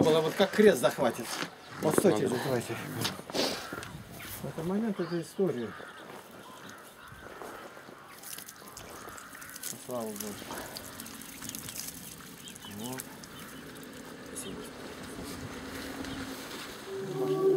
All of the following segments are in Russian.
было, вот как крест захватит. Вот стойте же, давайте. Это момент этой истории. Ну, Слава Богу. Вот. восхваление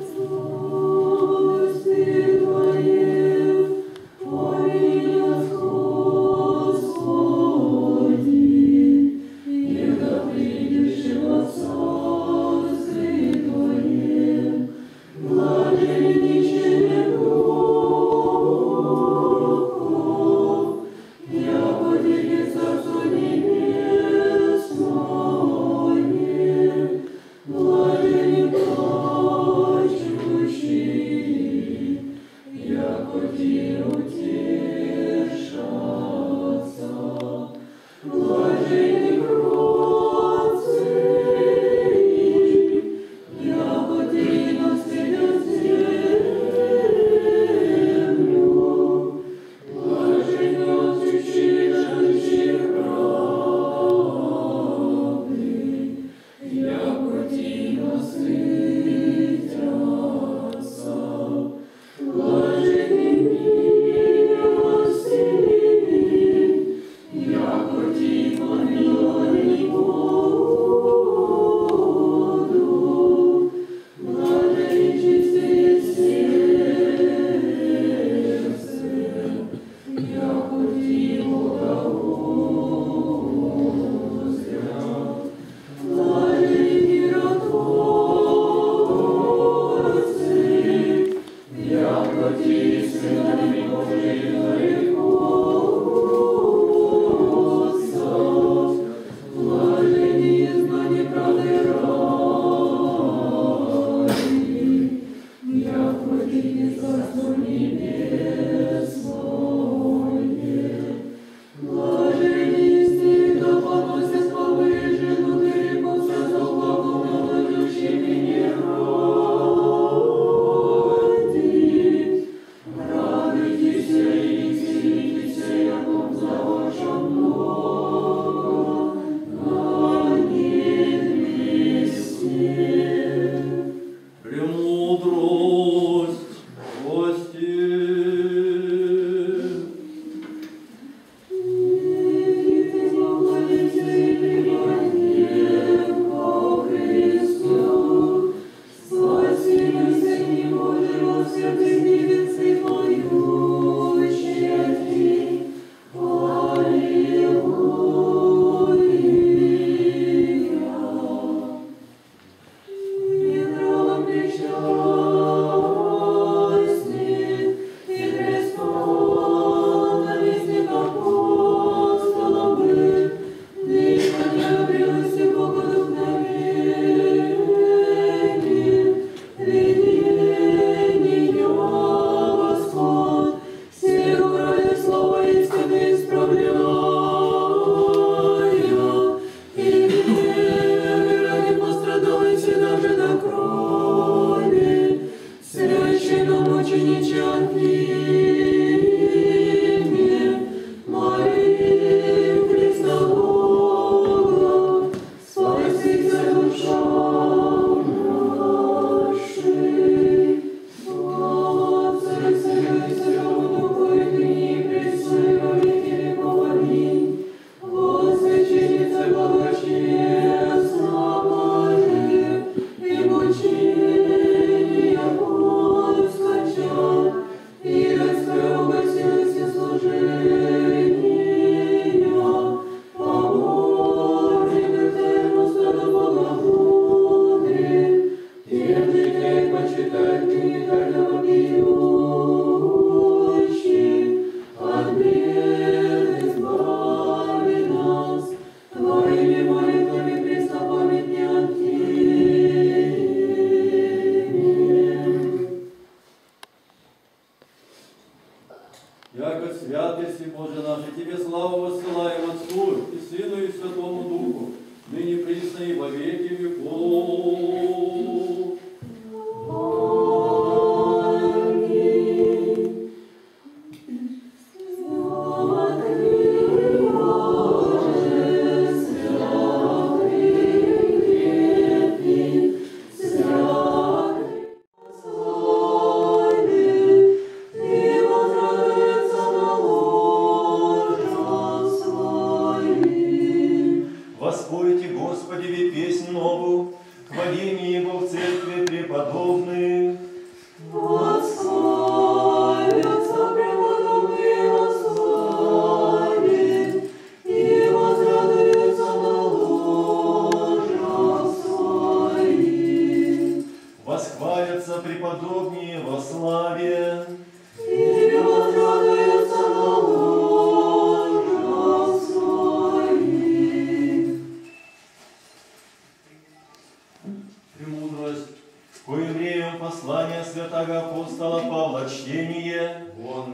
Вон,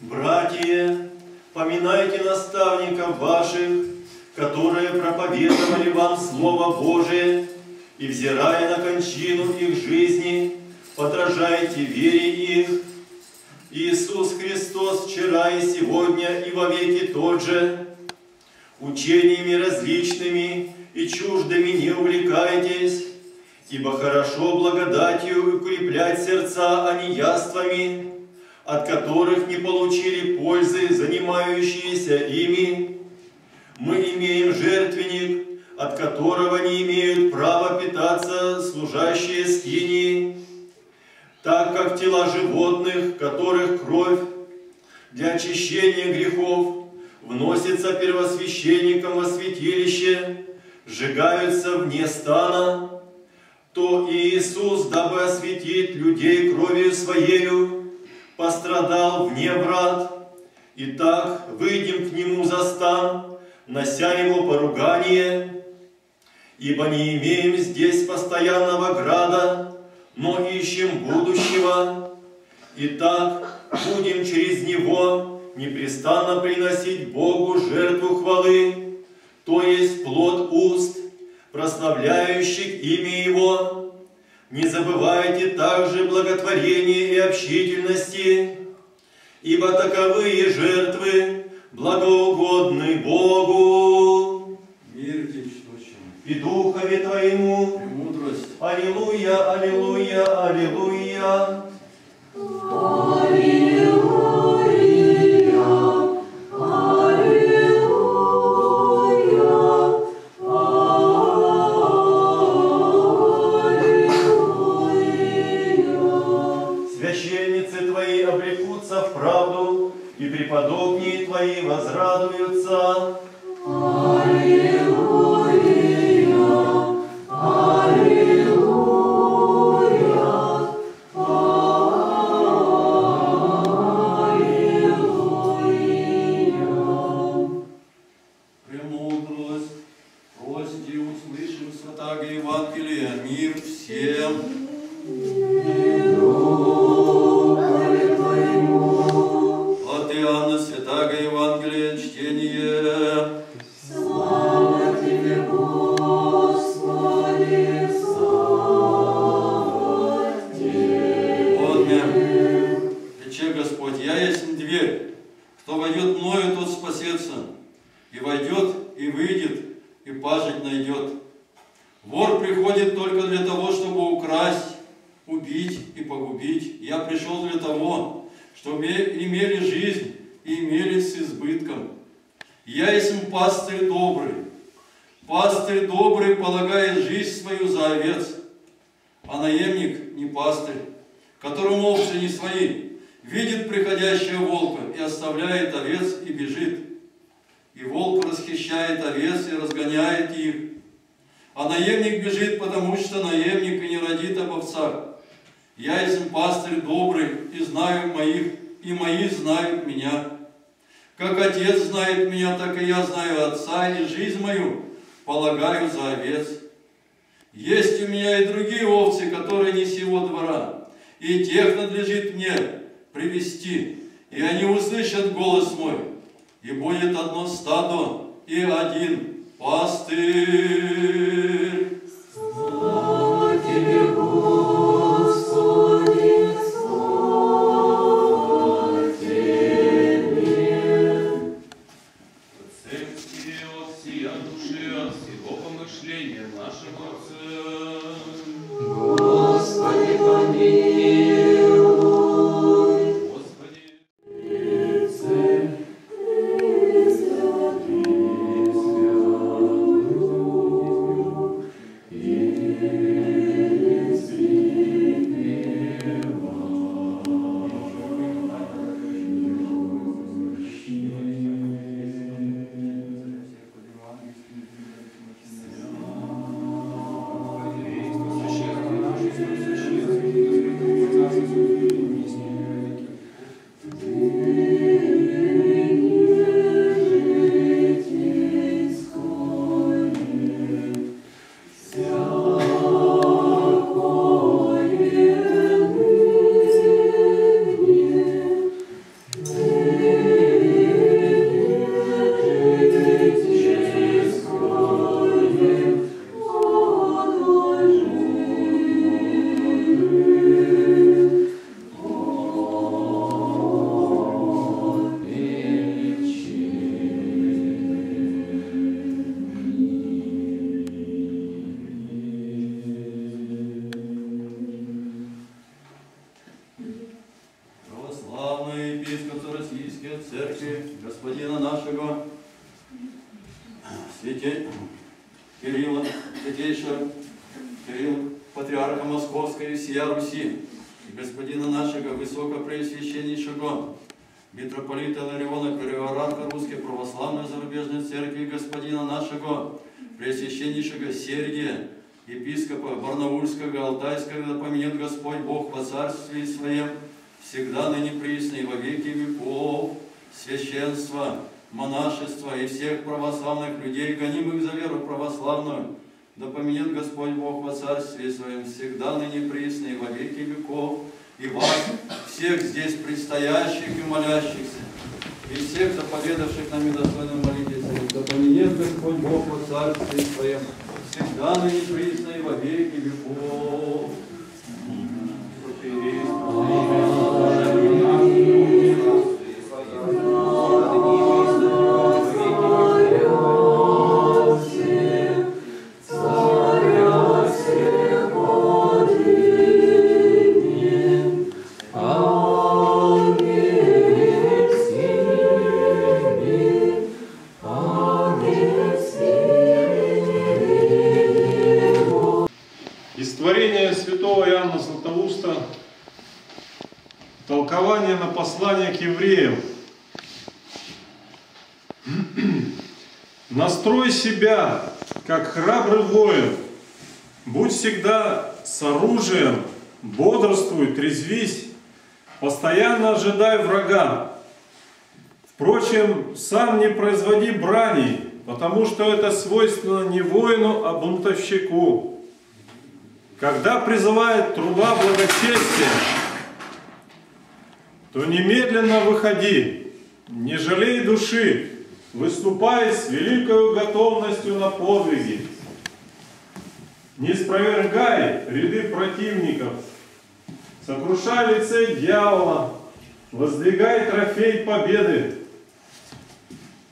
Братья, поминайте наставников ваших, которые проповедовали вам Слово Божие, и, взирая на кончину их жизни, подражайте вере их. Иисус Христос вчера и сегодня и во веки тот же. Учениями различными и чуждыми не увлекайтесь, ибо хорошо благодатью укреплять сердца, а не яствами, от которых не получили пользы занимающиеся ими. Мы имеем жертвенник, от которого не имеют права питаться служащие скинии, так как тела животных, которых кровь для очищения грехов вносится первосвященником во святилище, сжигаются вне стана, то Иисус, дабы осветить людей кровью Своею, пострадал вне врат. Итак, выйдем к Нему за стан, нося Его поругание, ибо не имеем здесь постоянного града, но ищем будущего. Итак, будем через Него непрестанно приносить Богу жертву хвалы, то есть плод уст, прославляющих имя Его. Не забывайте также благотворения и общительности, ибо таковые жертвы благоугодны Богу мир и Духове Твоему. премудрость, Аллилуйя, аллилуйя, аллилуйя. people Зарубежной Церкви, господина нашего Преосвященнейшего Сергия, епископа Барнаульского, Алтайского, да поменет Господь Бог во Царстве Своем, всегда ныне присно и во веки веков, священство, монашество и всех православных людей, гонимых за веру православную, да поменет Господь Бог во Царстве Своем, всегда ныне присно во веки веков, и вас, всех здесь предстоящих и молящихся, и всех заповедавших нам недостойно молитесь, да поменет Господь Бог во Царстве Своем, всегда ныне присно и во веки веков. Из храбрый воин, будь всегда с оружием, бодрствуй, трезвись, постоянно ожидай врага. Впрочем, сам не производи брани, потому что это свойственно не воину, а бунтовщику. Когда призывает труба благочестия, то немедленно выходи, не жалей души, выступай с великой готовностью на подвиги. Не спровергай ряды противников, сокрушай лице дьявола, воздвигай трофей победы.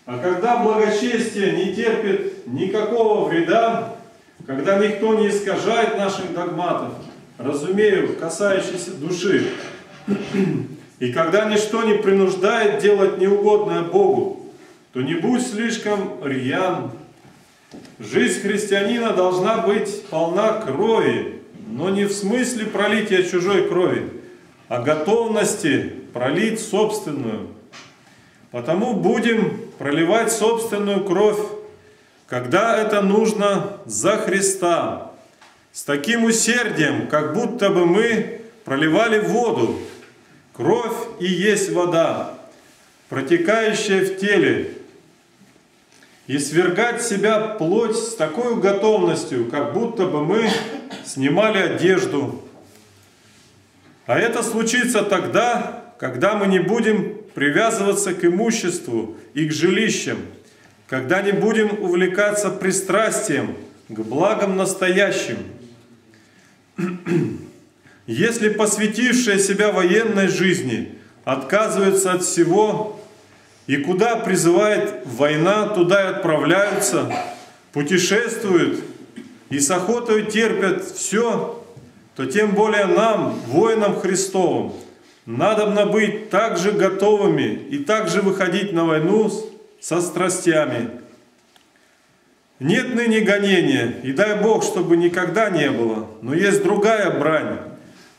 А когда благочестие не терпит никакого вреда, когда никто не искажает наших догматов, разумею, касающихся души, и когда ничто не принуждает делать неугодное Богу, то не будь слишком рьян. Жизнь христианина должна быть полна крови, но не в смысле пролития чужой крови, а готовности пролить собственную. Потому будем проливать собственную кровь когда это нужно за Христа, с таким усердием, как будто бы мы проливали воду. Кровь и есть вода, протекающая в теле. И свергать себя плоть с такой готовностью, как будто бы мы снимали одежду. А это случится тогда, когда мы не будем привязываться к имуществу и к жилищам – когда не будем увлекаться пристрастием к благам настоящим. Если посвятившие себя военной жизни отказываются от всего, и куда призывает война, туда и отправляются, путешествуют и с охотой терпят все, то тем более нам, воинам Христовым, надо быть также готовыми и также выходить на войну со страстями. Нет ныне гонения, и дай Бог, чтобы никогда не было, но есть другая брань.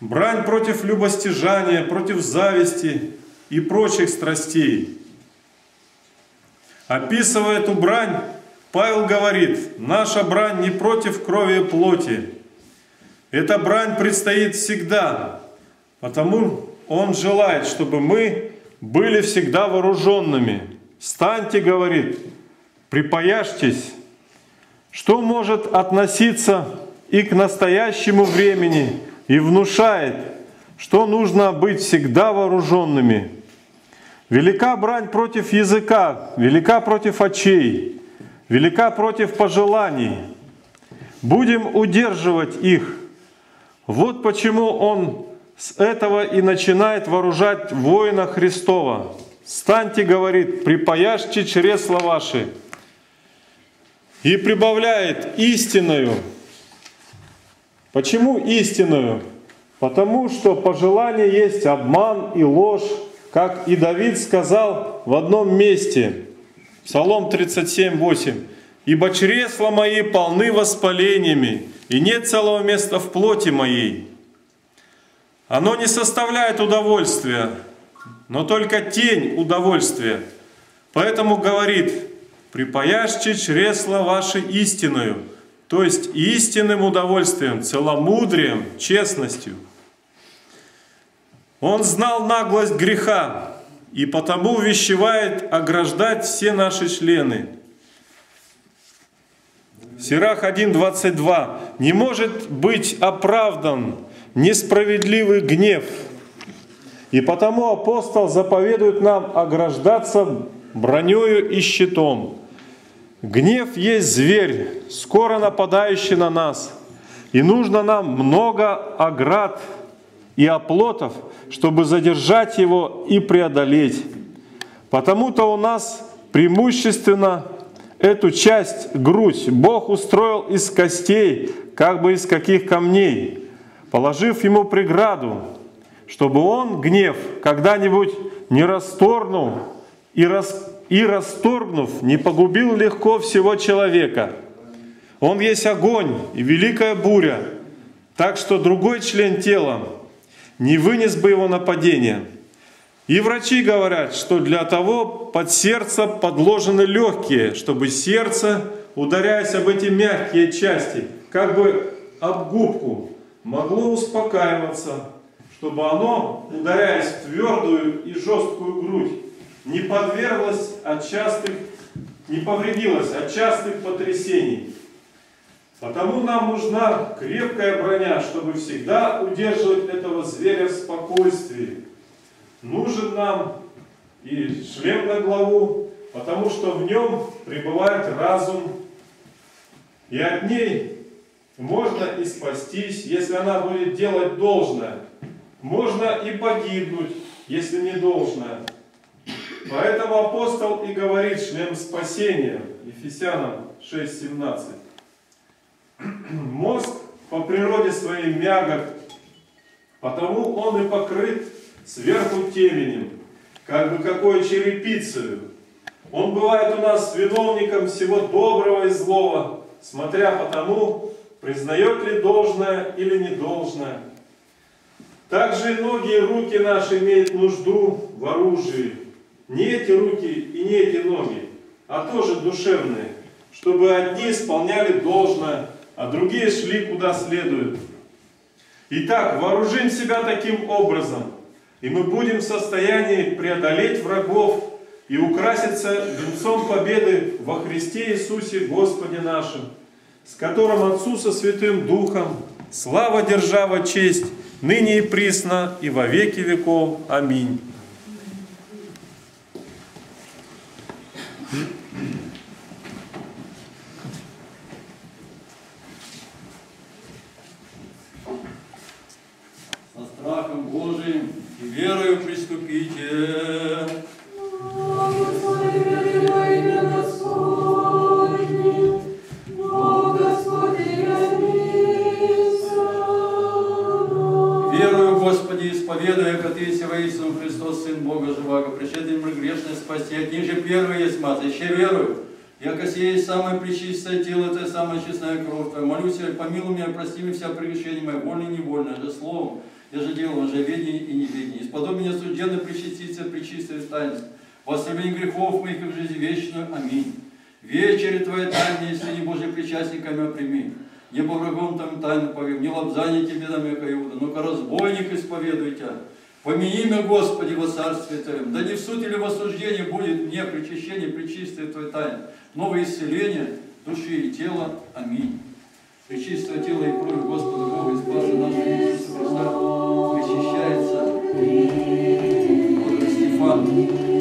Брань против любостяжания, против зависти и прочих страстей. Описывая эту брань, Павел говорит, наша брань не против крови и плоти. Эта брань предстоит всегда, потому он желает, чтобы мы были всегда вооруженными, Встаньте, говорит, припаяшьтесь. Что может относиться и к настоящему времени, и внушает, что нужно быть всегда вооруженными. Велика брань против языка, велика против очей, велика против пожеланий. Будем удерживать их. Вот почему он с этого и начинает вооружать воина Христова. Станьте, говорит, припаяшьте чресла ваши. И прибавляет истинную. Почему истинную? Потому что пожелание есть обман и ложь, как и Давид сказал в одном месте, Псалом 37, 8. ибо чресла мои полны воспалениями, и нет целого места в плоти моей. Оно не составляет удовольствия, но только тень удовольствия. Поэтому говорит, припаяшьте чресла ваши истиною, то есть истинным удовольствием, целомудрием, честностью. Он знал наглость греха, и потому вещевает ограждать все наши члены. Сирах 1.22. «Не может быть оправдан несправедливый гнев, и потому апостол заповедует нам ограждаться бронею и щитом. Гнев есть зверь, скоро нападающий на нас, и нужно нам много оград и оплотов, чтобы задержать его и преодолеть. Потому-то у нас преимущественно эту часть, грудь, Бог устроил из костей, как бы из каких камней, положив ему преграду, чтобы он, гнев, когда-нибудь не расторгнул и, рас, и расторгнув, не погубил легко всего человека. Он есть огонь и великая буря, так что другой член тела не вынес бы его нападения. И врачи говорят, что для того под сердце подложены легкие, чтобы сердце, ударяясь об эти мягкие части, как бы об губку, могло успокаиваться, чтобы оно, ударяясь в твердую и жесткую грудь, не подверглось от частых, не повредилось от частых потрясений. Потому нам нужна крепкая броня, чтобы всегда удерживать этого зверя в спокойствии. Нужен нам и шлем на голову, потому что в нем пребывает разум, и от ней можно и спастись, если она будет делать должное. Можно и погибнуть, если не должное. Поэтому апостол и говорит шлем спасения, Ефесянам 6.17. Мозг по природе своей мягок, потому он и покрыт сверху теменем, как бы какой черепицею. Он бывает у нас виновником всего доброго и злого, смотря по тому, признает ли должное или не должное. Также и ноги и руки наши имеют нужду в оружии. Не эти руки и не эти ноги, а тоже душевные, чтобы одни исполняли должное, а другие шли куда следует. Итак, вооружим себя таким образом, и мы будем в состоянии преодолеть врагов и украситься венцом победы во Христе Иисусе Господе нашим, с которым Отцу со Святым Духом слава, держава, честь, ныне и присно, и во веки веков. Аминь. Со страхом Божиим и верою приступите. Господи, великое имя Господне, О Господи, явися нам. Верую, Господи, исповедуя, как Ты есть воистину Христос, Сын Бога Живаго, пришедший мир грешный спасти, от ниже первый есть мать, еще верую, яко сие есть самое пречистое тело, это самая честная кровь Твоя. Молюсь, помилуй меня, прости мне вся прегрешения мои, вольно и невольно, же словом, я же делал, же ведение и неведение. Исподоби меня сужденно причаститься, причистое таинство, во грехов моих в жизнь вечную. Аминь. Вечери Твоей тайны, если не Божий причастниками прими. Не по врагом там тайну повем, не лобзание тебе яко Иуда, но-ка разбойник исповедуй тебя. Помяни имя Господи во царстве Твоем. Да не в суд или в осуждение будет мне причащение, причистое Твое тайны. Новое исцеление души и тела. Аминь. Пречистое тело и кровь Господа Бога и Спаса нашего Иисуса Христа причащается Мудрый Стефан.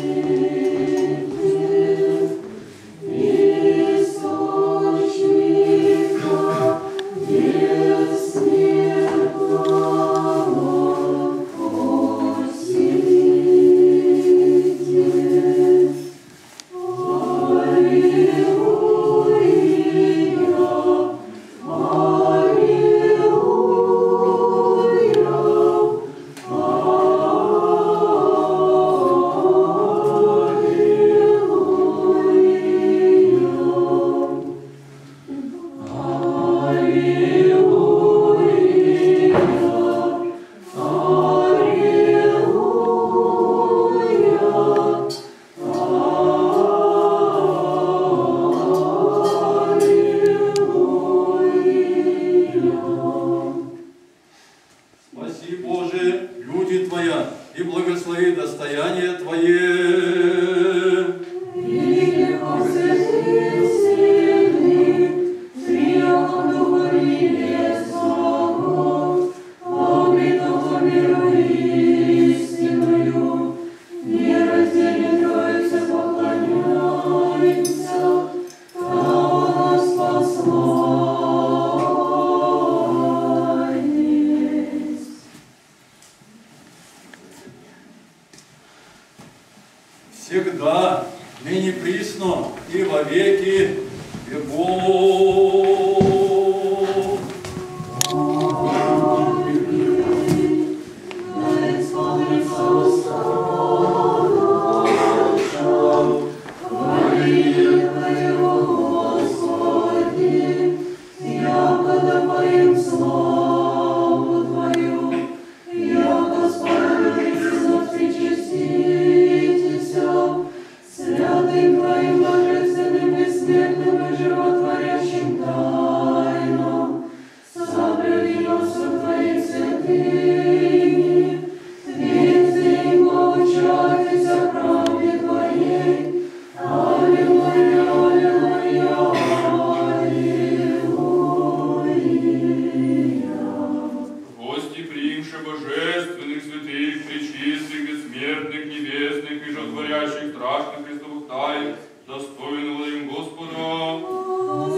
величайших страшных Христовых тайн, достойно им Господа.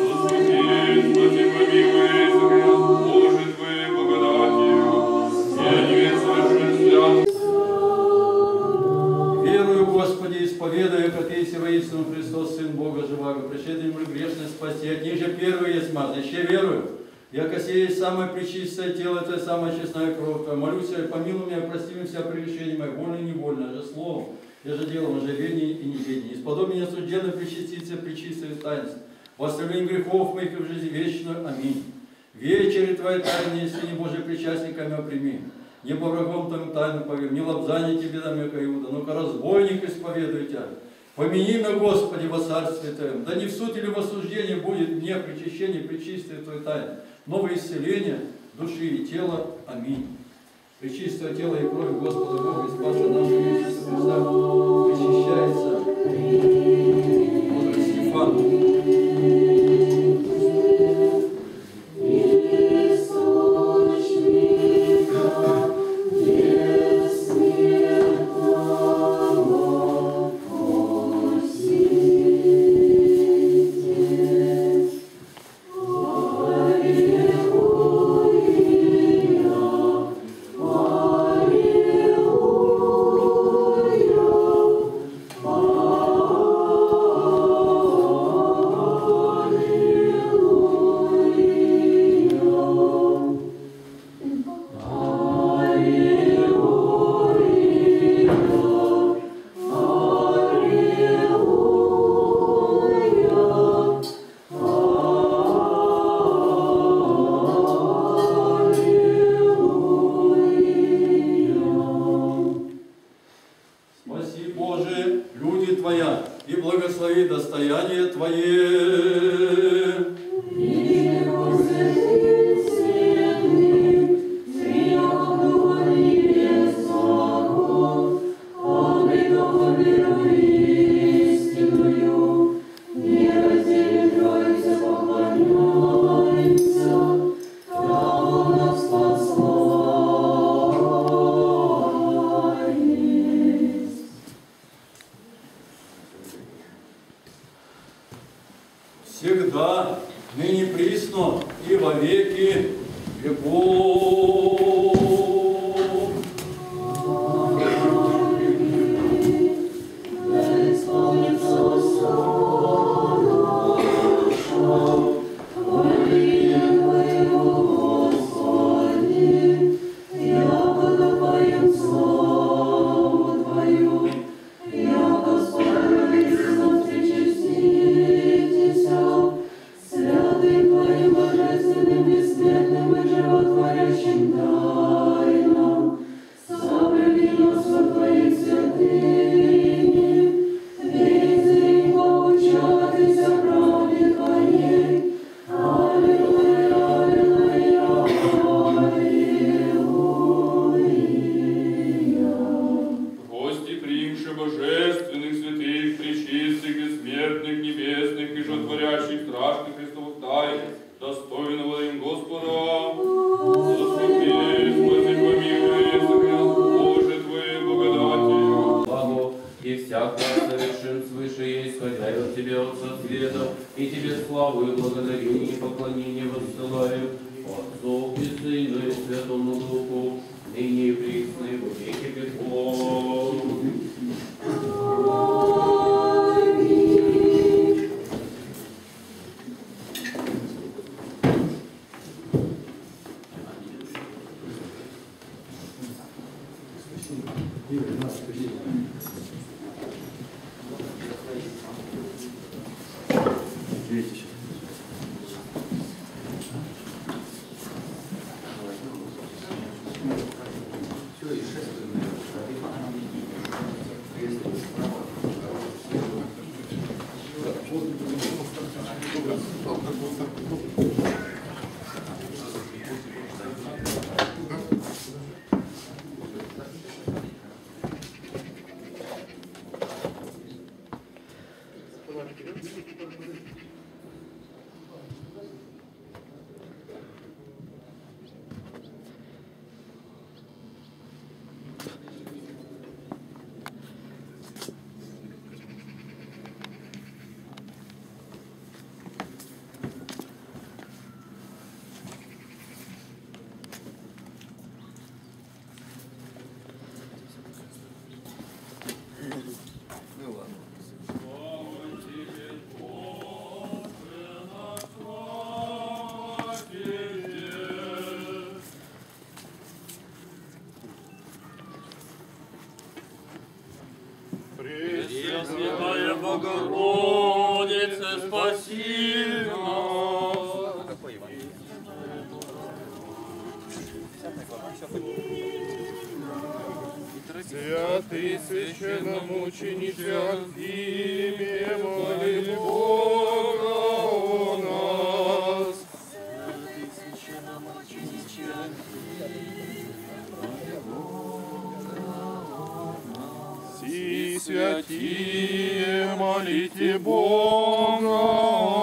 Господи, спаси, помилуй, Боже, Твоей благодатью, я не совершенствя. Верую, Господи, исповедую, как Ты сего истину Христос, Сын Бога живаго, пришедший мир грешный спасти, от них же первые есть мазь, еще верую. Я сей есть самое причистое тело, это самая честная кровь Твоя. Молюсь, помилуй меня, прости меня, вся прегрешение мое, больно, и невольно, же словом, я же делом, же ведение и неведение. Исподоби меня осужденно причаститься, причистое таинство. Во оставлении грехов моих в жизни вечную. Аминь. Вечери Твоей тайны, Сыне Божий, причастниками прими. Не по врагом Твоим тайну повем, не лобзание Тебе дам, яко Иуда, но-ка разбойник исповедуй Тебя. Помяни меня, Господи, во царстве Твоем. Да не в суд или в осуждение будет мне причащение, причистое Твой тайны. Новое исцеление души и тела. Аминь. Пречистое тело и кровь Господа Бога, Спаса нашего Иисуса Христа, причащается мудрый Стефан. Достояние Твое. И Святому Духу, ныне и присно Богородице, спаси нас. Святый священномученик Феофимия, моли Бога у нас. Святый священномученик Феофимия, моли Бога о нас. Святые, молите Бога.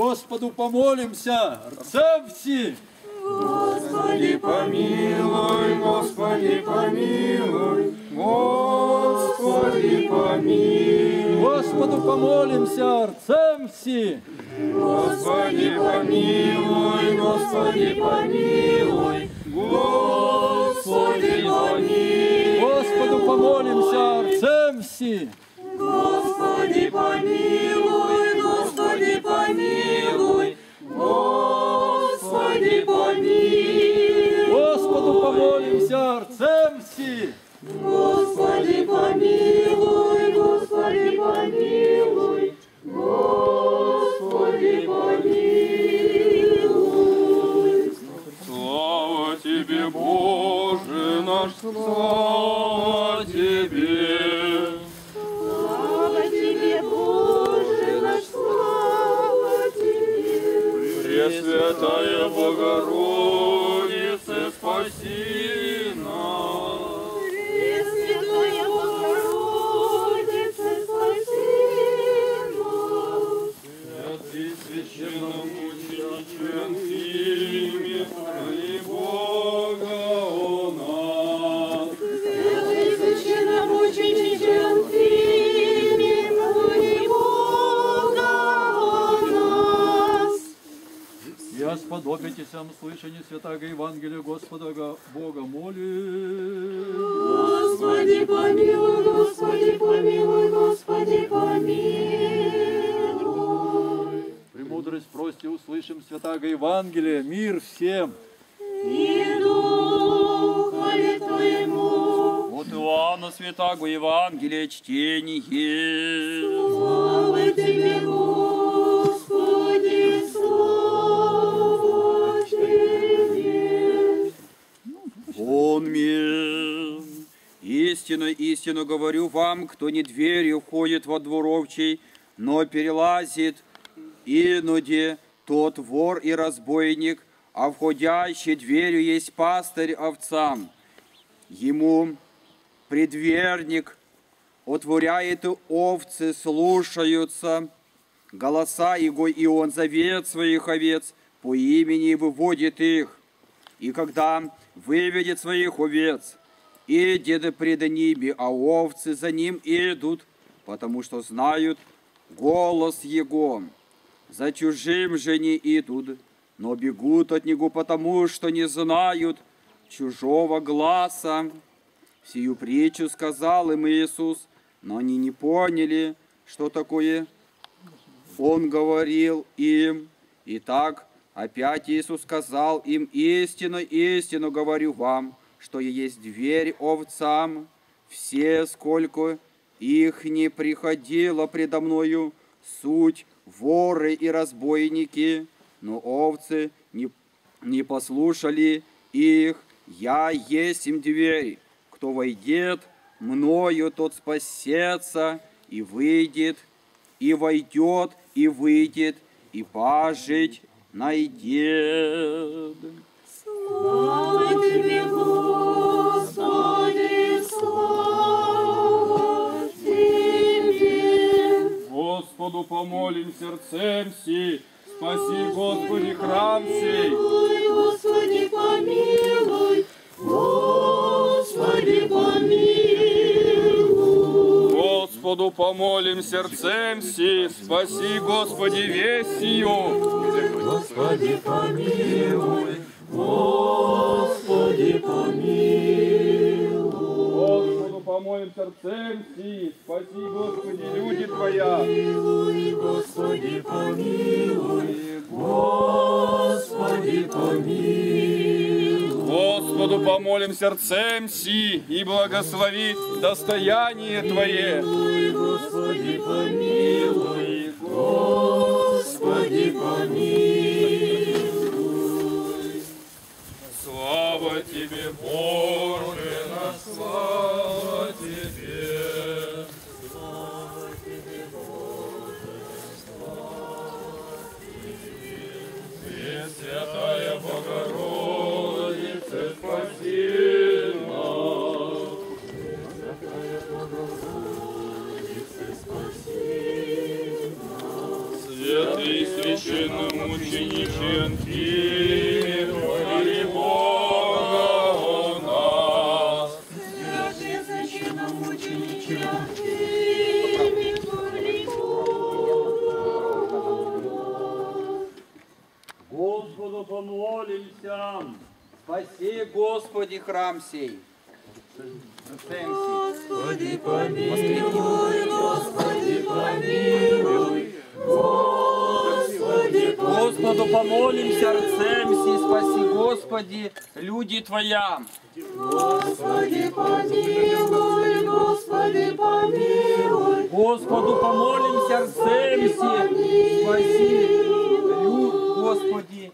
Господу помолимся, рцевси! Господи помилуй, Господи помилуй, Господи помилуй. Господу помолимся, рцемси! Господи помилуй, Господи помилуй, Господи помилуй. Господу помолимся, рцемси! Господи помилуй, вам слышание святаго Евангелия Господа Га- Бога моли. Господи помилуй, Господи помилуй, Господи помилуй. Премудрость прости, услышим святаго Евангелия, мир всем! И Духове Твоему, От Иоанна Святаго Евангелие чтение. слава Тебе, Господи, Он мир. Истину, истину говорю вам, кто не дверью входит во дворовчий, но перелазит инуде, тот вор и разбойник, а входящий дверью есть пастырь овцам. Ему предверник отворяет и овцы, слушаются голоса его, и он зовет своих овец по имени выводит их. И когда выведет своих овец, идет пред ними, а овцы за ним идут, потому что знают голос его. За чужим же не идут, но бегут от него, потому что не знают чужого глаза. Сию притчу сказал им Иисус, но они не поняли, что такое Он говорил им. Итак, опять Иисус сказал им, истину, истину говорю вам, что есть дверь овцам. Все, сколько их не приходило предо мною, суть воры и разбойники, но овцы не, не послушали их. Я есть им дверь. Кто войдет мною, тот спасется и выйдет, и войдет, и выйдет, и пажить найдет. Слава Тебе, Господи, слава Тебе. Господу помолим сердцем си, спаси, Господи, храм сей. Господи, помилуй, Господи, помилуй. Господу помолим сердцем си, спаси, Господи, весь сию. Господи, помилуй, Господи, помилуй. Господу помолим сердцем си, спаси, Господи, люди Твоя. Помилуй, Господи, помилуй, Господи, помилуй. Господу помолим сердцем си, и благослови достояние Твое. Господи, помилуй, Господи, помилуй. Слава Тебе, Боже, наш, слава Антимир, моли Бога о нас. Святый священномученичий Антимир, моли Бога. Господу помолимся. Спаси, Господи, храм сей. Господи, помилуй, Господи, помилуй, Господи, Господу помолим сердцем си, спаси, Господи, люди Твоя. Господи, помилуй, Господи, помилуй, Господу помолим сердцем си, спаси, Господи,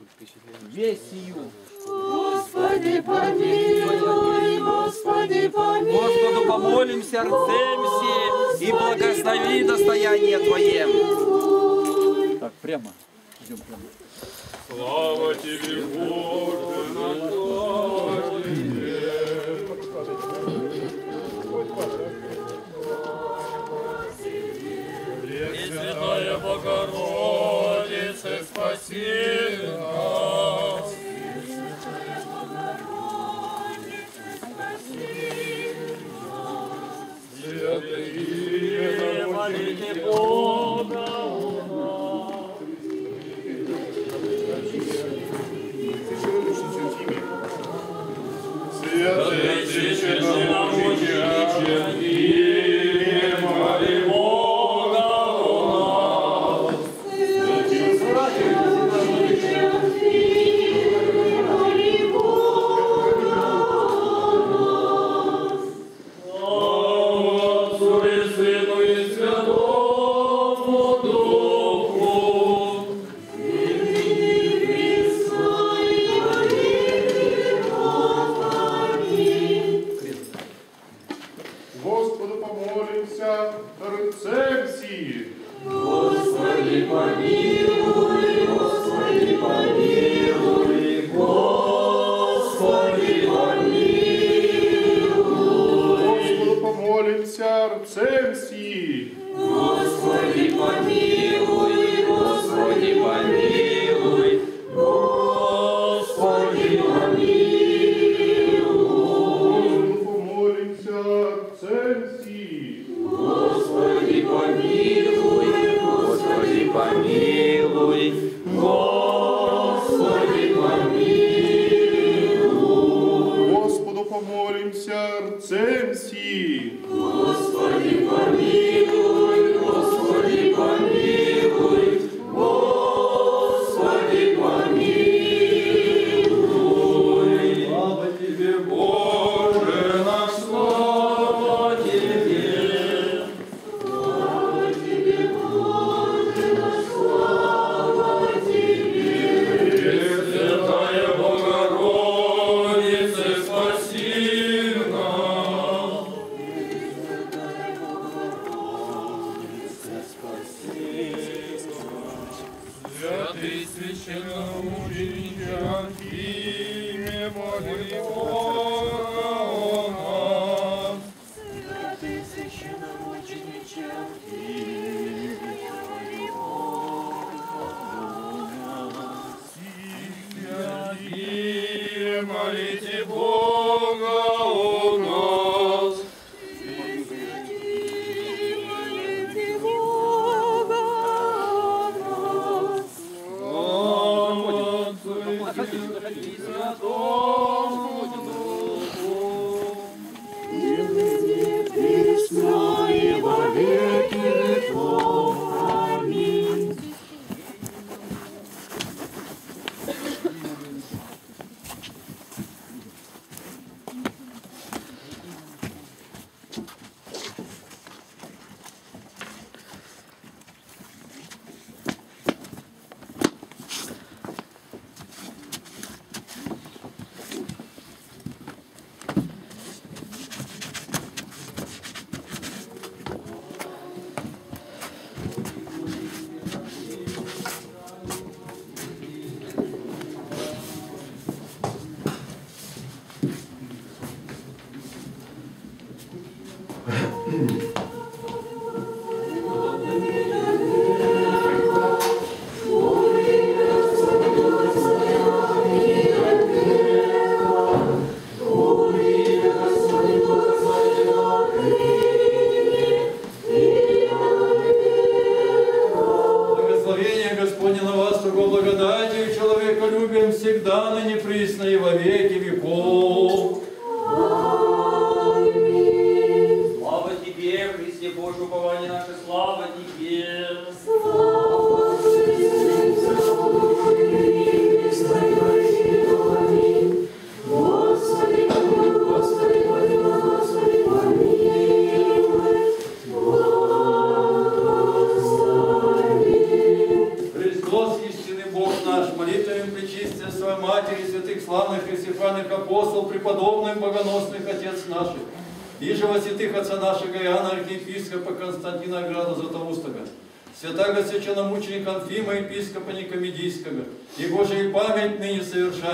весь сию. Господи, помилуй, Господи, помилуй. Господу помолим сердцем си и благослови достояние Твое. Так, прямо. Идем прямо. Слава Тебе, Боже, наш, слава Тебе. Пресвятая Богородица, спаси Господу помолимся, рыцарь всі. Господи, помилуй, Господи, помилуй, Господи, помилуй, Господу помолимся, рыцарь всі. Господи, помилуй,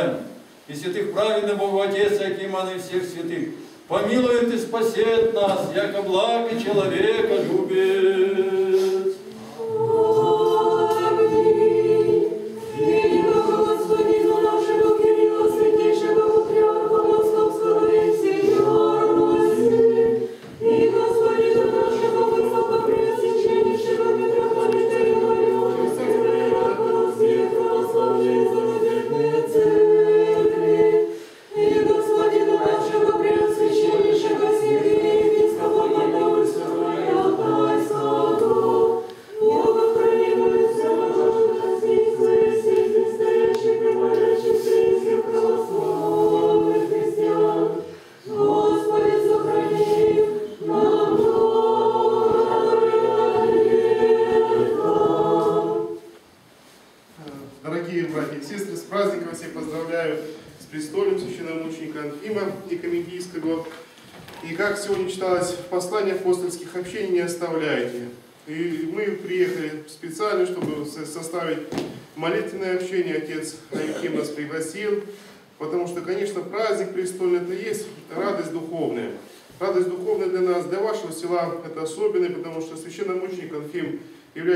совершаем, и святых праведных Богу Отец, Акимана и всех святых, помилует и спасет нас, яко благ и человека любит.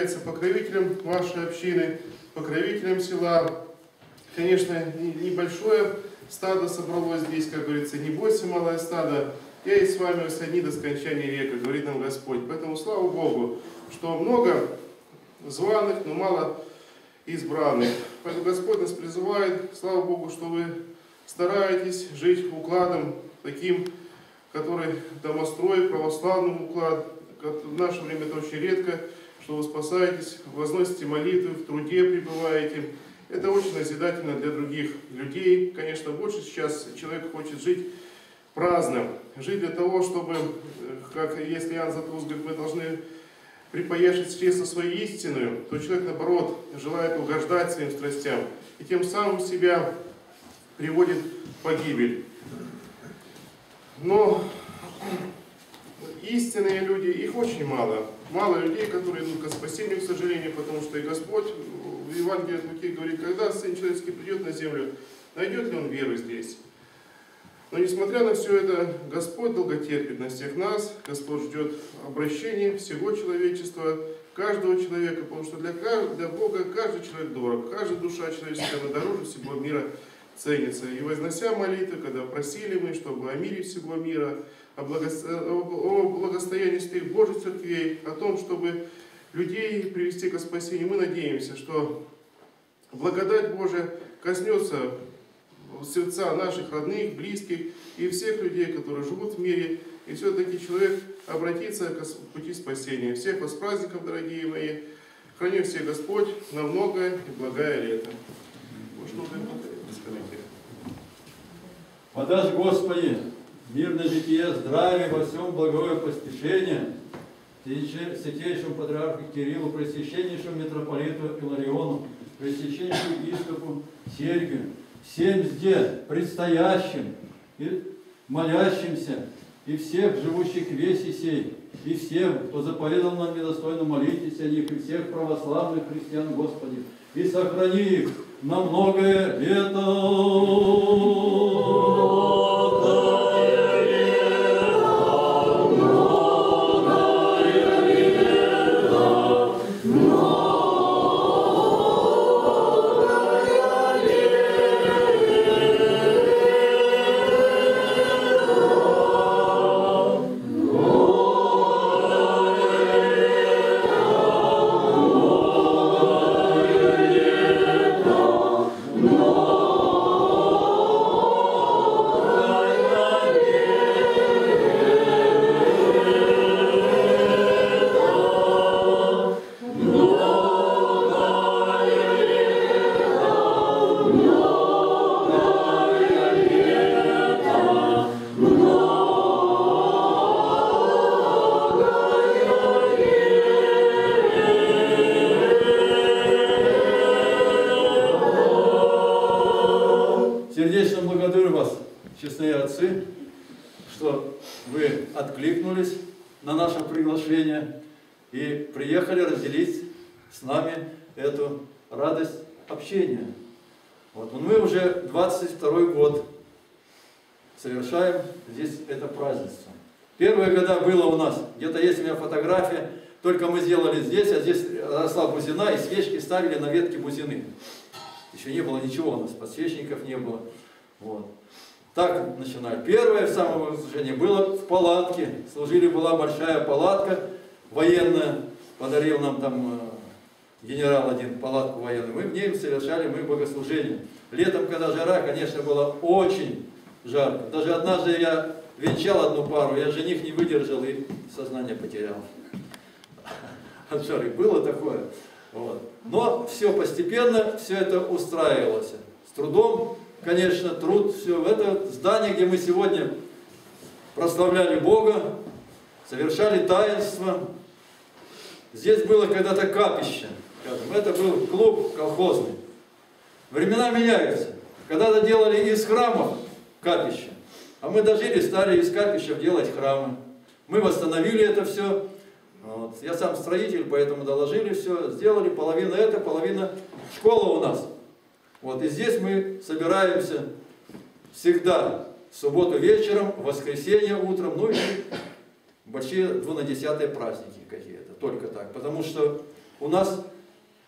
Является покровителем вашей общины, покровителем села. Конечно, не- небольшое стадо собралось здесь, как говорится, не бойся, малое стадо, я и с вами одни до скончания века, говорит нам Господь. Поэтому слава Богу, что много званых, но мало избранных. Поэтому Господь нас призывает, слава Богу, что вы стараетесь жить укладом таким, который домострой, православный уклад. В наше время это очень редко, что вы спасаетесь, возносите молитвы, в труде пребываете. Это очень назидательно для других людей. Конечно, больше сейчас человек хочет жить праздно, жить для того, чтобы, э, как если Иоанн Златоуст говорит, мы должны припаяшить средства своей истинную, то человек, наоборот, желает угождать своим страстям и тем самым себя приводит в погибель. Но истинные люди, их очень мало. Мало людей, которые идут ко спасению, к сожалению, потому что и Господь в Евангелии от Луки говорит, когда Сын Человеческий придет на землю, найдет ли Он веру здесь? Но несмотря на все это, Господь долготерпит на всех нас, Господь ждет обращения всего человечества, каждого человека, потому что для, для Бога каждый человек дорог, каждая душа человеческая, она дороже всего мира ценится. И вознося молитвы, когда просили мы, чтобы о мире всего мира, о, благос- о- о благостоянии святых Божьих церквей, о том, чтобы людей привести к спасению, мы надеемся, что благодать Божия коснется сердца наших родных, близких и всех людей, которые живут в мире. И все-таки человек обратится к пути спасения. Всех вас с праздником, дорогие мои. Храни всех Господь на многое и благое лето. Подашь, Господи, мирное житие, здравие во всем благое постижение, святейшему патриарху Кириллу, пресвященнейшему митрополиту Илариону, пресвященнейшему епископу Сергию, всем здесь предстоящим и молящимся, и всех живущих в весе сей, и всем, кто заповедал нам недостойно молитесь о них, и всех православных христиан, Господи, и сохрани их на многое лето. Ничего у нас, подсвечников не было. Вот. Так начинали. Первое самое служение было в палатке. Служили, была большая палатка военная. Подарил нам там э, генерал один палатку военную. Мы в ней совершали мы богослужение. Летом, когда жара, конечно, было очень жарко. Даже однажды я венчал одну пару, я жених не выдержал и сознание потерял. От жары было такое. Вот. Но все постепенно, все это устраивалось. С трудом, конечно, труд, все. В это здание, где мы сегодня прославляли Бога, совершали таинство. Здесь было когда-то капище, скажем. Это был клуб колхозный. Времена меняются. Когда-то делали из храмов капища, а мы дожили, стали из капищев делать храмы. Мы восстановили это все. Вот. Я сам строитель, поэтому доложили все, сделали половина это, половина школа у нас. Вот. И здесь мы собираемся всегда в субботу вечером, в воскресенье утром, ну и большие двунадесятые праздники какие-то, только так. Потому что у нас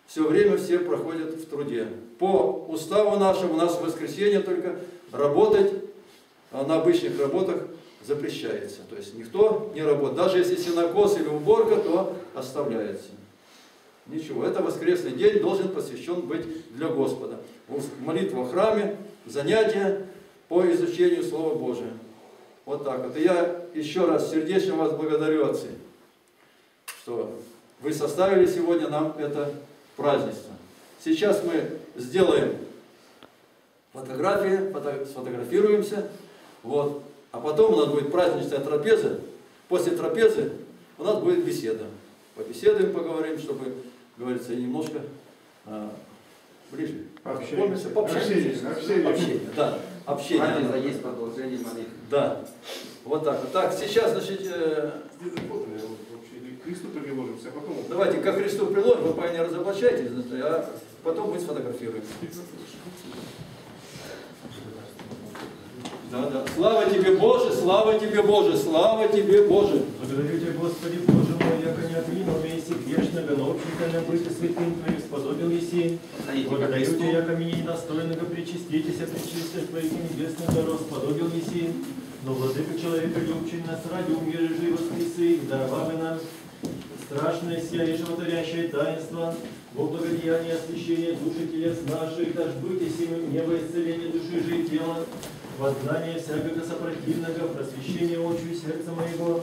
все время все проходят в труде. По уставу нашему у нас в воскресенье только работать а на обычных работах запрещается. То есть никто не работает. Даже если сенокос или уборка, то оставляется. Ничего. Это воскресный день должен посвящен быть для Господа. Молитва в храме, занятия по изучению Слова Божия. Вот так вот. И я еще раз сердечно вас благодарю, отцы, что вы составили сегодня нам это празднество. Сейчас мы сделаем фотографии, фото, сфотографируемся. Вот. А потом у нас будет праздничная трапеза. После трапезы у нас будет беседа. Побеседуем, поговорим, чтобы, говорится, немножко а, ближе. Общение. Общение. Общение. Общение. Да. Общение. Трапеза есть продолжение молитвы. Да. Вот так вот. Так, сейчас, значит, э, К Христу приложимся, а потом... давайте ко Христу приложим, вы пока не разоблачайтесь, а потом мы сфотографируем. Да, да. Слава тебе, Боже, слава тебе, Боже, слава тебе, Боже. Благодарю Тебя, Господи, Боже мой, яко не отминул Месси грешного, но общего быть святым Твоим сподобил Еси. Благодарю Тебя, яко меня недостойного причаститесь, а причистишь Твоих небесных даров сподобил Еси. Но владыка человека любчий нас ради умер и жив воскресы, и даровавы нам страшное сия и животворящее таинство, во благодеяние освящения души телес наших, дашь быть и сим небо исцеление души и тела, воззнание всякого сопротивного, просвещение очи сердца моего,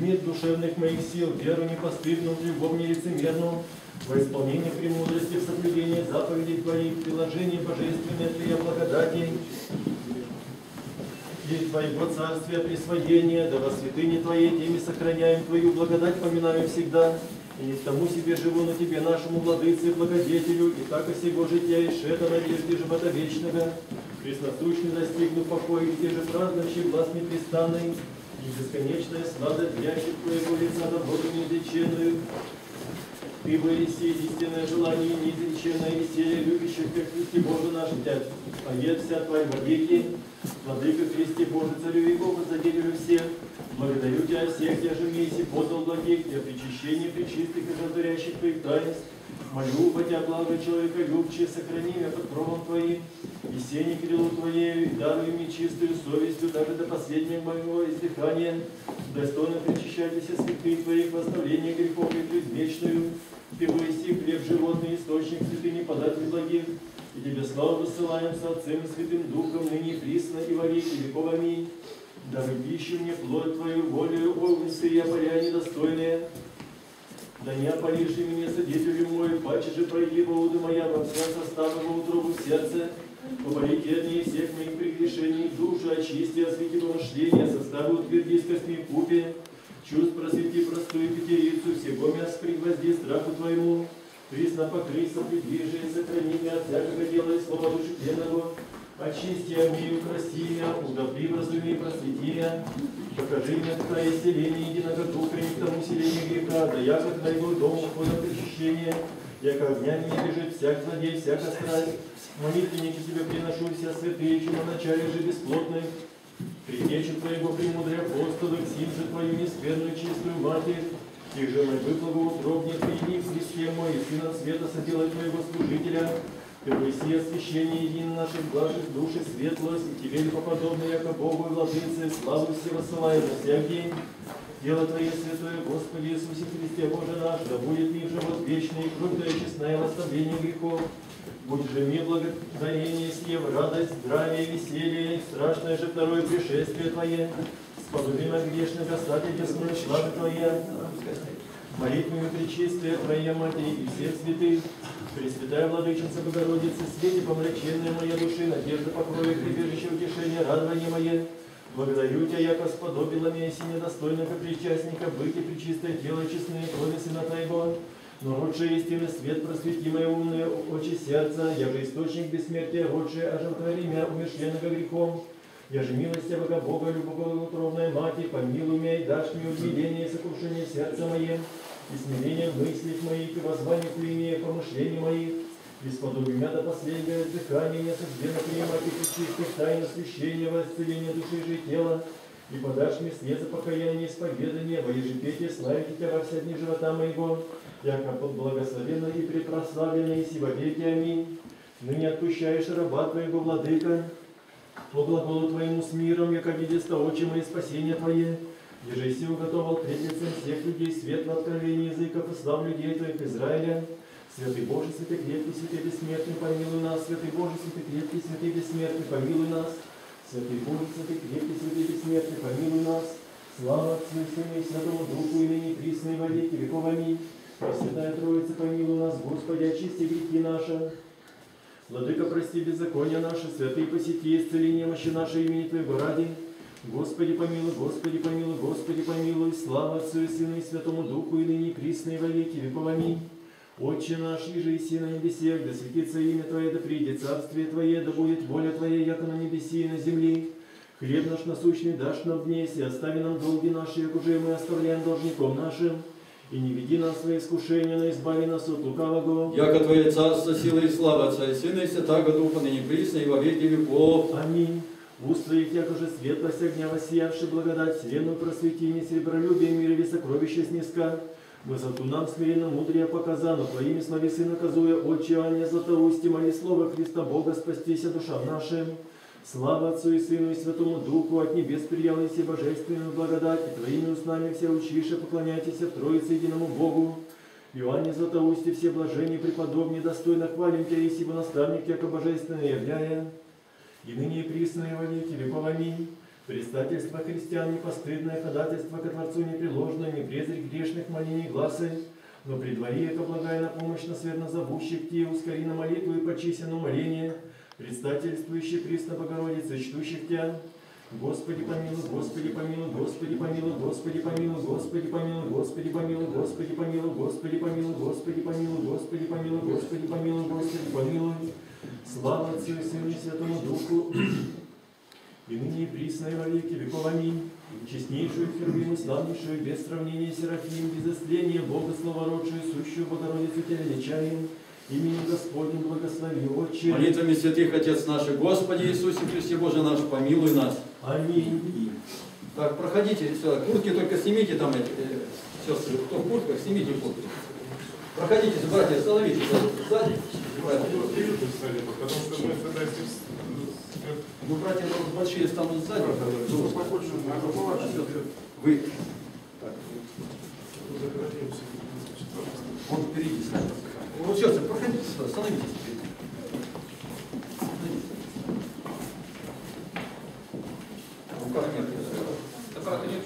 мир душевных моих сил, веру непостыдную, любовь нелицемерную, во исполнение премудрости, в соблюдении заповедей Твоих, в приложении божественной Твоей благодати, и Твоего царствия присвоения, да во святыне Твоей теми сохраняем Твою благодать, поминаю всегда, и не тому себе живу на Тебе, нашему владыце, благодетелю, и так и всего жития, и шета надежды живота вечного, пресносущный достигну покоя, и те же празднующий глаз непрестанный, и бесконечная сладость ящик Твоего лица на воду неизреченную, ты воиси истинное желание неизреченное веселье, любящих, как Христе Боже наш, Тя, поет вся Твоя вовеки, Владыка Христе Боже, Царю веков, заделили всех, благодарю Тебя всех, я же Месси, подал благих, Тебя причащение причистых и разорящих Твоих таинств, молю Тебя благо человека любче, сохрани меня под кровом Твоим, и сени крилу Твоею, и даруй мне чистую совестью, даже до последнего моего издыхания, достойно причащайтесь святых Твоих, восставления грехов и предвечную, Ты воиси хлеб животный, источник святыни, податель благих, и Тебе славу высылаем с Отцем и Святым Духом, ныне присно и во веки веков. Аминь. Пищу мне плоть Твою, волю, огнцы и опаля недостойные. Да не опалишь меня, содетелю мой, паче же пройди воду моя во вся состава во утробу в сердце. Поборите от ней всех моих прегрешений, душу очисти, освети помышления, составы утверди с костьми купе. Чувств просвети простую пятерицу, всего мяс пригвозди страху Твоему. Присно покрыть, сопредвижи, сохрани меня от всякого дела и слова души тленного. Очисти, омей, украси меня, удобри, вразуми, просвети меня. Покажи мне Твое селение единого духа, и к тому селению греха, да яко к Твоему дому входа причащения, яко огня не бежит всяк злодей, всяка страсть. Молитвенники Тебе приношу вся святые, чем на начале же бесплотной. Предтечу Твоего премудрые апостолы, сим же Твою нескверную чистую Матерь, их же мой выплаву утробне приди в Христе мой, и Сына Света соделай Твоего служителя, Ты выси освящение един наших блажих души светлость, и Тебе непоподобно, яко Богу и Владыце, славу все воссылаем на всяк день. Дело Твое святое, Господи Иисусе Христе Боже наш, да будет мир живот вечный, и кровь Твоя честная в оставлении грехов. Будь же мне благодарение сие радость, здравие, веселье, и страшное же второе пришествие Твое. Сподобим грешных остать десную славы Твоя. Молитвами причистия Твоя Матери и всех святых, Пресвятая Владычица Богородицы, свете помраченная моя души, надежда покроя, прибежище утешения, радование мое. Благодарю Тебя, яко сподобила меня си недостойного причастника, быть и причистое тело честные крови Сына Твоего. Но родший истинный свет просвети мои умные очи сердца, я же источник бессмертия, родший оживотвори меня, умершленного грехом. Я же милостивого Бога, любоголутровная Мать, помилуй меня и дашь мне умиление и сокрушение в сердце моем, и смирение в мыслях моих, и воззвание к имени помышлений моих, и сподоби меня до последнего дыхания не суждено принимать и причистых тайн освящения, во души же и тела, и подашь мне свет за покаяние и исповедание, во ежепетие славить Тебя во все дни живота моего, яко благословенно и препрославленно и сего веки. Аминь. Ныне отпущаешь раба Твоего, Владыка, по глаголу Твоему с миром, яко видит очи мои спасения Твое, еже си уготовал пред лицем всех людей светло откровение языков и слав людей Твоих Израиля. Святый Боже, святый крепкий, святый бессмертный, помилуй нас. Святый Боже, святый крепкий, святый бессмертный, помилуй нас. Святый Боже, святый крепкий, святый бессмертный, помилуй нас. Слава Отцу и Сыну и Святому Духу, и ныне присно и во веки веков. Аминь. Пресвятая Троица, помилуй нас, Господи, очисти грехи наши. Владыка, прости беззакония наши, святые посети, исцеление мощи нашей имени Твоего ради. Господи, помилуй, Господи, помилуй, Господи, помилуй, слава Отцу и Сыну и Святому Духу, и ныне присно и во веки веков. Аминь. Отче наш, иже и на небесех, да светится имя Твое, да придет царствие Твое, да будет воля Твоя, яко на небеси и на земле. Хлеб наш насущный дашь нам днесь, и остави нам долги наши, як уже мы оставляем должником нашим. И не веди нас в свои искушения, но избави нас от лукавого. Яко Твое царство, сила и слава Отца и Сына и Святаго Духа, ныне присно и во веки веков. Аминь. В уст Твоих, як уже светлость огня воссиявший благодать, вселенную просвети, не серебролюбие мира и сокровища снизка. Высоту нам смиренно мудрее показа, но Твоими слови Сына казуя, Отче, а не златоусти, моли слова Христа Бога, спастися душам нашим. Слава Отцу и Сыну и Святому Духу, от небес приял и божественную благодать, и Твоими устами все учише поклоняйтесь в Троице единому Богу. Иоанне Златоусте все блажения преподобнее, достойно хвалим Тебя, и сего наставник, яко божественное являя. И ныне и присно и во веки веков. Аминь. Предстательство христиан, непостыдное ходательство ко Творцу непреложное, не презрь грешных молений гласы, но при дворе, яко благая на помощь нас верно зовущих Те, ускори на молитву и почися на умоление, предстательствующий присно Богородицы, чтущих Тебя. Господи помилуй, Господи помилуй, Господи помилуй, Господи помилуй, Господи помилуй, Господи помилуй, Господи помилуй, Господи помилуй, Господи помилуй, Господи помилуй, Господи помилуй, Господи помилуй. Слава Отцу и Сыну и Святому Духу, и ныне и присно и во веки веков. Аминь. Честнейшую, херувиму, славнейшую, без сравнения Серафим, без истления, Бога словородшую, сущую Богородицу Тебя величаем, именем Господним благослови, Отче. Молитвами святых Отец наш, Господи Иисусе Христе Боже наш, помилуй нас. Аминь. Так, проходите, все, куртки только снимите там, эти, э, сестры, кто в куртках, снимите куртки. Проходите, братья, становитесь сзади. Потому что мы тогда здесь... Ну, братья ну, большие станут сзади. Ну. Вы. Он впереди станет. Вот сейчас, проходите сюда, становитесь впереди. В руках нет. Фотоаппарата нет?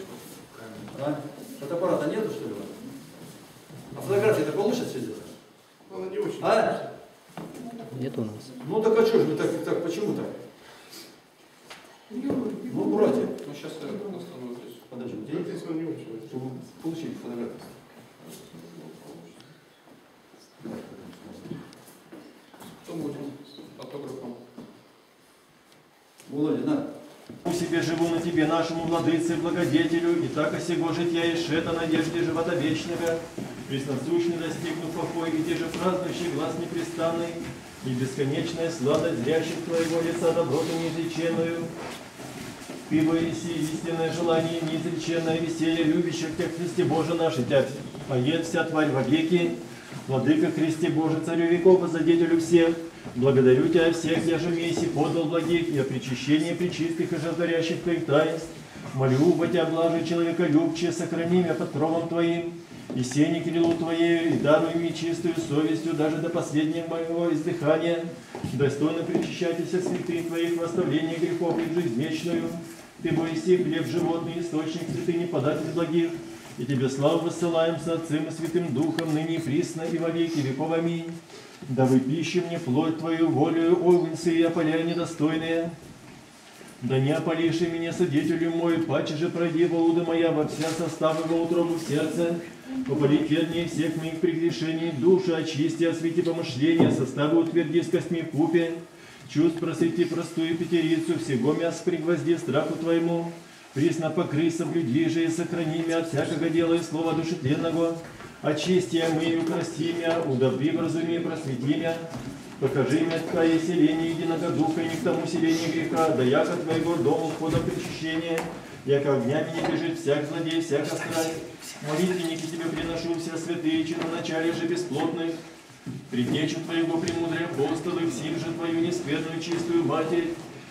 А? Фотоаппарата нету, что ли? А фотографии это получится сделать? Она не очень. А? Нет у нас. Ну так а что ж вы так, так почему так? Ну, братья. Ну, сейчас я остановлюсь. Подожди, Вот где? здесь он не очень. Чтобы получить фотографию. Кто будет фотографом? Володя, на. У себе живу на тебе, нашему владыце, благодетелю, и так осего житья и шета надежде живота вечного, пресносущный достигнув покой, те же празднующий глаз непрестанный, и бесконечная сладость зрящих твоего лица доброту неизреченную, ты воиси истинное желание, неизреченное веселье, любящих Тебя, Христе Боже наш, и Тебя поет вся тварь во веки, Владыка Христе Боже, Царю веков, Возодетелю всех, благодарю Тебя всех, я же месси, подал благих, и о причащении причистых и животворящих Твоих таинств, молю во Тебя, блажи человека любче, сохрани меня под кровом Твоим, и сени крилу Твоею, и даруй мне чистую совестью даже до последнего моего издыхания, достойно причащайтесь святых Твоих в оставлении грехов и жизнь вечную, Ты, Моисей, хлеб животный, источник святыни, податель благих, и Тебе славу высылаем с Отцем и Святым Духом, ныне и присно и во веки веков. Аминь. Дабы пищи мне плоть Твою, волю, огнцы и опаля недостойные, да не опалиши меня свидетелю мой, паче же пройди волуда моя во вся составы во утробу в сердце, попали дней всех моих прегрешений, душа очисти, освети помышления, составы утверди с костьми в купе, чувств просвети простую пятерицу, всего мяс пригвозди страху Твоему, присно покрый, соблюди же и сохрани меня от всякого дела и слова душетленного, очисти, омый, украсти меня, удобри, вразуми, просвети меня, Покажи мне Твое селение единого духа, и не к тому селению греха, да яко Твоего дома входа причащения, яко огнями не бежит всяк злодей, всяка страсть. Молитвенники Тебе приношу все святые, чиноначале же бесплотных, Предтечу Твоего премудрые апостолы, всем же Твою нескверную чистую Матерь,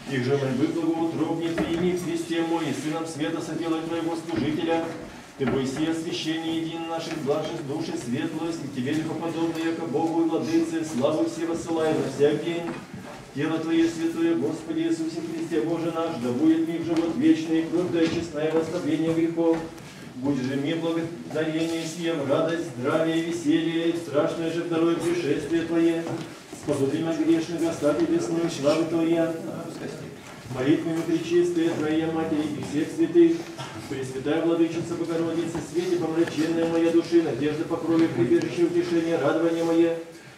их же мольбы благоутробней прими Христе мой, и Сыном Света соделай Твоего служителя, ты бойся освящение един наших блажных души светлость, и Тебе лихоподобно, яко Богу и Владыце, славу все воссылаем на всяк день. Тело Твое святое, Господи Иисусе Христе, Боже наш, да будет миг живот вечный, и честное восставление грехов. Будь же мне благодарение всем, радость, здравие, веселье, страшное же второе пришествие Твое. Сподобим грешных остаток весной славы Твоя. Молитвами пречистая Твоя Матерь и всех святых, Пресвятая Владычица Богородица, свете помраченная моя души, надежда по крови, прибежище утешение, радование мое.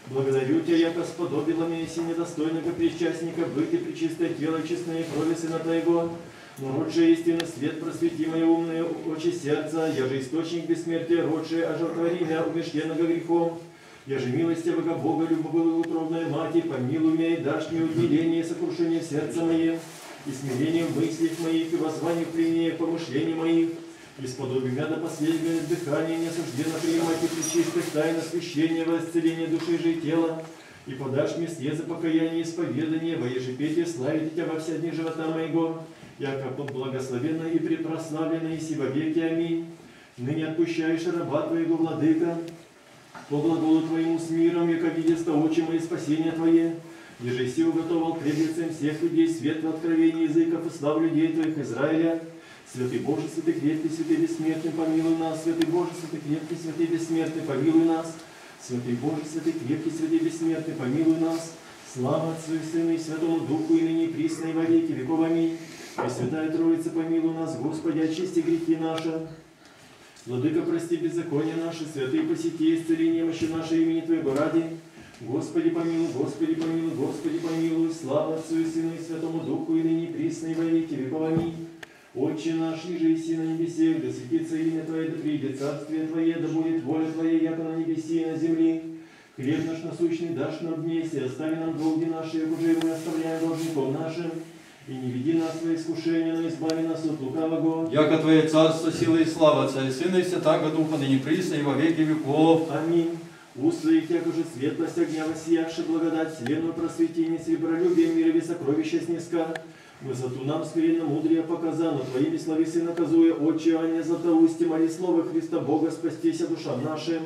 Благодарю Тебя, яко сподобила меня си недостойного причастника, быть и причистое тело, и честные крови Сына Твоего. Но лучший истинный свет просвети мое умное очи сердца, я же источник бессмертия, родший, ожелтвори меня умешленного грехом. Я же милости Бога Бога, любовь утробная Мати, помилуй меня и дашь мне уделение и сокрушение сердца мое, и смирение в мыслях моих, и воззвание пленения помышлений моих, и сподоби меня до последнего дыхания не осужденно принимать и причистых тайн освящения во исцеление души же и тела, и подашь мне слезы покаяния и исповедания, во ежепетие славить Тебя во все дни живота моего, яко благословенно и препрославленно и си во веки. Аминь. Ныне отпущаешь раба Твоего, Владыка, по глаголу Твоему с миром, яко видеста очи мои спасения Твое, еже си уготовал к лицам всех людей свет в откровении языков и слав людей Твоих Израиля. Святый Боже, святый крепкий, святый бессмертный, помилуй нас. Святый Боже, святый крепкий, святый бессмертный, помилуй нас. Святый Боже, святый крепкий, святый бессмертный, помилуй нас. Слава Отцу и Сыну и Святому Духу, и ныне присно, и во веки веков. Аминь. Пресвятая Троица, помилуй нас, Господи, очисти грехи наши. Владыка, прости беззаконие наши, святые посети, исцели немощи нашей имени Твоего ради. Господи, помилуй, Господи, помилуй, Господи, помилуй, слава Отцу и Сыну и Святому Духу, и ныне и присно, и во веки веков. Аминь. Отче наш, ниже и на небесе, да светится имя Твое, да придет царствие Твое, да будет воля Твоя, яко на небесе и на земле. Хлеб наш насущный дашь нам днесь, и остави нам долги наши, как уже и мы оставляем должником нашим. И не веди нас в искушение, но избави нас от лукавого. Яко Твое царство, сила и слава Отца и Сына и Святаго Духа, ныне присно и во веки веков. Аминь. Уст их, як уже светлость огня воссиявши благодать, вселенную просвети, не сребролюбие мира без сокровища снеска. Высоту нам скверно мудрее показа, но Твоими словесы наказуя, Отче, а не златоусти, моли слова Христа Бога, спастися душам нашим.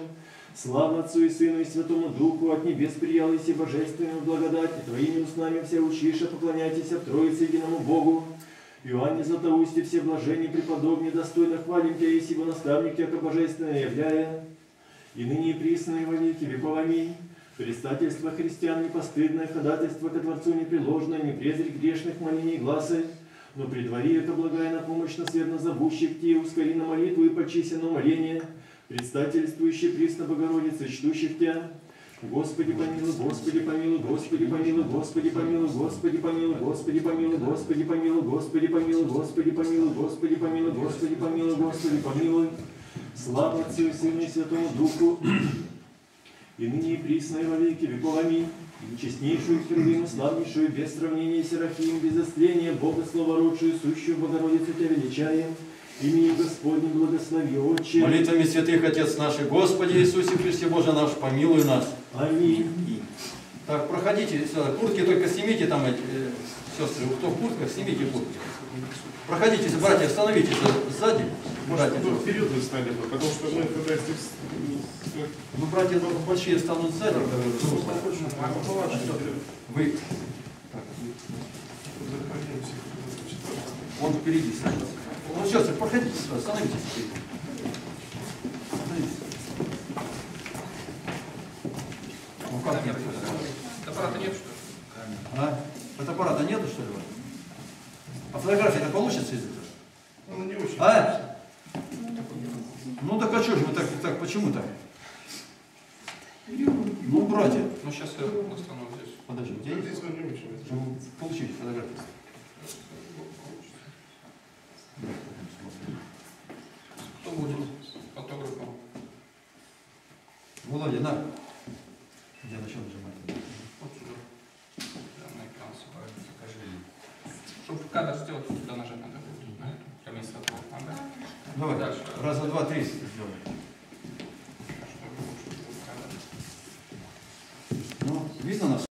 Слава Отцу и Сыну и Святому Духу, от небес приял и божественную благодать, и Твоими устами все учиша, поклоняйтесь в Троице единому Богу. Иоанне Златоусте все блажения преподобнее, достойно хвалим Тебя, и сего наставник, яко божественное являя. И ныне и присно и во веки веков. Аминь. Предстательство христиан непостыдное, ходатайство ко Творцу непреложное, не презрь грешных молений гласы, но предвари, это благая на помощь наследно зовущих Ти, ускори на молитву и почися на моление, предстательствующий присно Богородицы, чтущих Тебя, Господи помилуй, Господи помилуй, Господи помилуй, Господи помилуй, Господи помилуй, Господи помилуй, Господи помилуй, Господи помилуй, Господи помилуй, Господи помилуй, Господи помилуй, Господи помилуй. Слава Отцу и Сыну и Святому Духу, и ныне и присно и во веки веков. Аминь. И честнейшую Херувиму, славнейшую, без сравнения Серафим, без остления, Бога словородшую, сущую Богородицу Тебя величаем. Имени Господне благослови, Отче. Молитвами святых Отец наш, и Господи Иисусе Христе Боже наш, помилуй нас. Аминь. Так, проходите, куртки только снимите там, э, сестры, кто в куртках, снимите куртки. Проходите, братья, остановитесь сзади. Братья, Может, вперед вы стали бы, потому что мы когда здесь... ну, братья большие станут сзади. Вы, он впереди станет. Ну, сестры, проходите остановитесь. Остановитесь. Ну как нет? Аппарата нет, что ли? А? Фотоаппарата нету, что ли? У? А фотография-то получится из этого? Ну, не очень. А? Ну так а что же вы так, так, почему так? Ну, братья, Ну, сейчас я достану здесь. подожди, где Ну, есть? Здесь не очень. Чтобы получить фотографию. Кто будет фотографом? Володя, на. Где начал нажимать? Вот сюда. Прямо на экран собрать. Чтобы кадр сделать, сюда нажать надо будет. Эту. Прямо из этого. Ага. Давай, Дальше. раз, два, три сделай. Ну, видно нас?